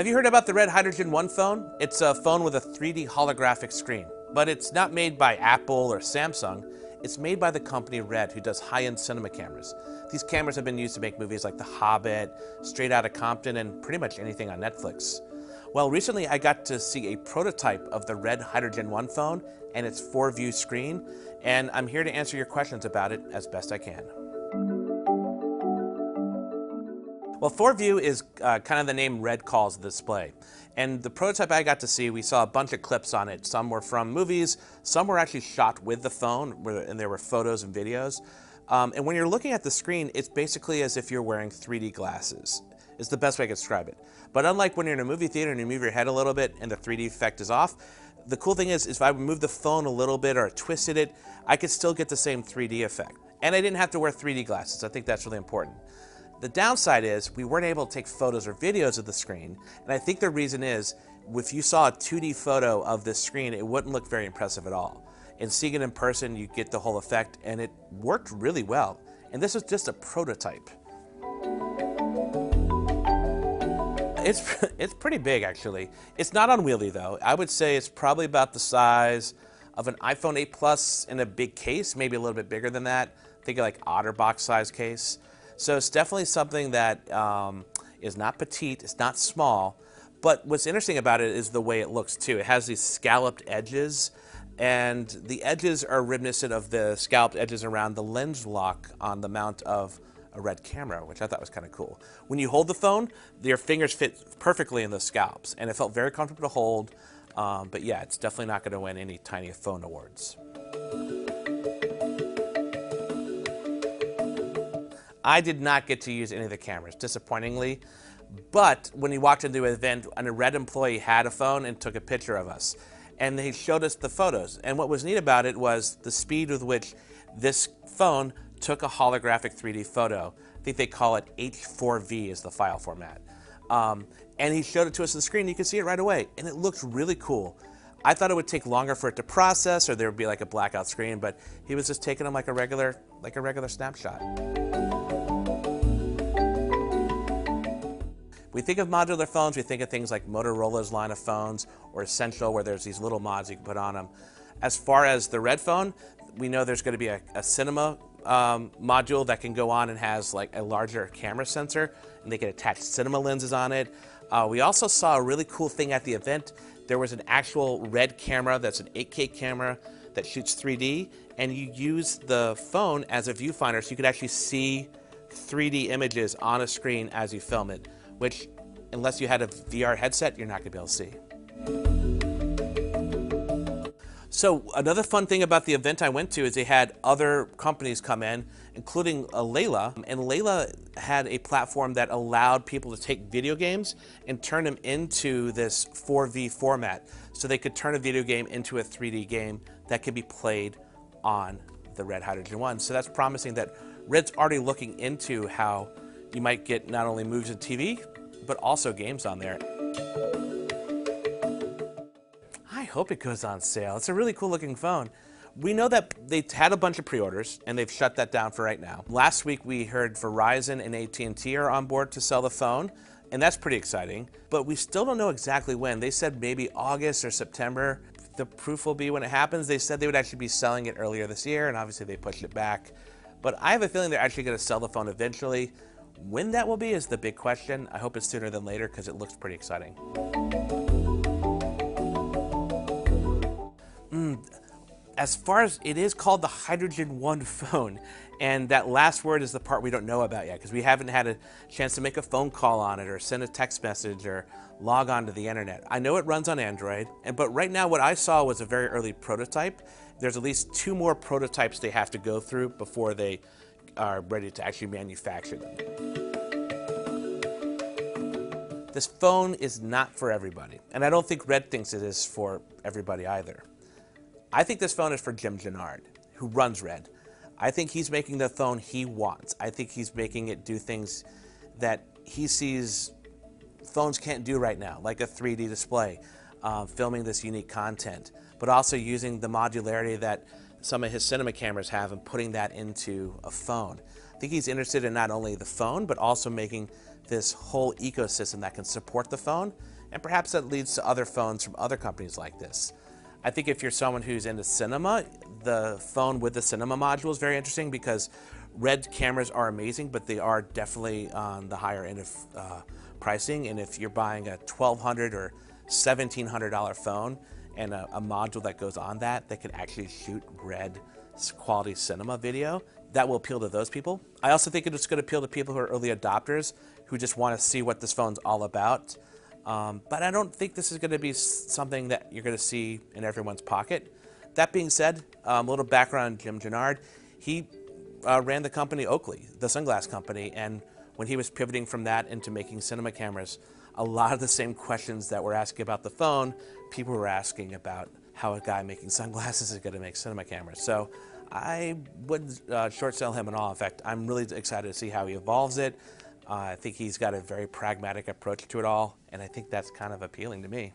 Have you heard about the Red Hydrogen One phone? It's a phone with a 3D holographic screen, but it's not made by Apple or Samsung. It's made by the company Red, who does high-end cinema cameras. These cameras have been used to make movies like The Hobbit, Straight Outta Compton, and pretty much anything on Netflix. Well, recently I got to see a prototype of the Red Hydrogen One phone and its four-view screen, and I'm here to answer your questions about it as best I can. Well, 4View is uh, kind of the name Red calls the display. And the prototype I got to see, we saw a bunch of clips on it. Some were from movies, some were actually shot with the phone, and there were photos and videos. Um, and when you're looking at the screen, it's basically as if you're wearing 3D glasses. Is the best way I can describe it. But unlike when you're in a movie theater and you move your head a little bit and the 3D effect is off, the cool thing is, is if I move the phone a little bit or twisted it, I could still get the same 3D effect. And I didn't have to wear 3D glasses. I think that's really important. The downside is we weren't able to take photos or videos of the screen, and I think the reason is if you saw a 2D photo of this screen, it wouldn't look very impressive at all. And seeing it in person, you get the whole effect, and it worked really well. And this was just a prototype. It's, it's pretty big, actually. It's not unwieldy, though. I would say it's probably about the size of an iPhone 8 Plus in a big case, maybe a little bit bigger than that. Think of like OtterBox size case. So it's definitely something that um, is not petite, it's not small, but what's interesting about it is the way it looks too. It has these scalloped edges, and the edges are reminiscent of the scalloped edges around the lens lock on the mount of a red camera, which I thought was kind of cool. When you hold the phone, your fingers fit perfectly in the scallops, and it felt very comfortable to hold. Um, but yeah, it's definitely not going to win any Tiny Phone Awards. I did not get to use any of the cameras, disappointingly. But when he walked into an event, a red employee had a phone and took a picture of us. And they showed us the photos. And what was neat about it was the speed with which this phone took a holographic 3D photo. I think they call it H4V is the file format. Um, and he showed it to us on the screen. You could see it right away. And it looked really cool. I thought it would take longer for it to process or there would be like a blackout screen, but he was just taking them like a regular, like a regular snapshot. We think of modular phones, we think of things like Motorola's line of phones or Essential where there's these little mods you can put on them. As far as the Red phone, we know there's going to be a, a cinema um, module that can go on and has like a larger camera sensor and they can attach cinema lenses on it. Uh, we also saw a really cool thing at the event. There was an actual red camera that's an 8K camera that shoots 3D and you use the phone as a viewfinder so you could actually see 3D images on a screen as you film it which, unless you had a VR headset, you're not going to be able to see. So another fun thing about the event I went to is they had other companies come in, including uh, Leia, and Leia had a platform that allowed people to take video games and turn them into this 4V format, so they could turn a video game into a 3D game that could be played on the Red Hydrogen One. So that's promising that Red's already looking into how you might get not only movies and TV, but also games on there. I hope it goes on sale. It's a really cool looking phone. We know that they had a bunch of pre-orders and they've shut that down for right now. Last week we heard Verizon and AT&T are on board to sell the phone and that's pretty exciting, but we still don't know exactly when. They said maybe August or September. The proof will be when it happens. They said they would actually be selling it earlier this year and obviously they pushed it back. But I have a feeling they're actually going to sell the phone eventually. When that will be is the big question. I hope it's sooner than later because it looks pretty exciting. Mm, as far as it is called the Hydrogen One phone, and that last word is the part we don't know about yet because we haven't had a chance to make a phone call on it or send a text message or log on to the internet. I know it runs on Android, and but right now what I saw was a very early prototype. There's at least two more prototypes they have to go through before they are ready to actually manufacture them. This phone is not for everybody, and I don't think Red thinks it is for everybody either. I think this phone is for Jim Jannard, who runs Red. I think he's making the phone he wants. I think he's making it do things that he sees phones can't do right now, like a 3D display, uh, filming this unique content, but also using the modularity that some of his cinema cameras have and putting that into a phone. I think he's interested in not only the phone, but also making this whole ecosystem that can support the phone, and perhaps that leads to other phones from other companies like this. I think if you're someone who's into cinema, the phone with the cinema module is very interesting because Red cameras are amazing, but they are definitely on the higher end of uh, pricing. And if you're buying a 1,200 or $1,700 phone and a, a module that goes on that that can actually shoot Red quality cinema video, that will appeal to those people. I also think it's going to appeal to people who are early adopters who just want to see what this phone's all about. Um, but I don't think this is going to be something that you're going to see in everyone's pocket. That being said, um, a little background Jim Jannard. He uh, ran the company Oakley, the sunglass company, and when he was pivoting from that into making cinema cameras, a lot of the same questions that we're asking about the phone, people were asking about how a guy making sunglasses is going to make cinema cameras. So I would uh, short sell him in all. In fact, I'm really excited to see how he evolves it. Uh, I think he's got a very pragmatic approach to it all, and I think that's kind of appealing to me.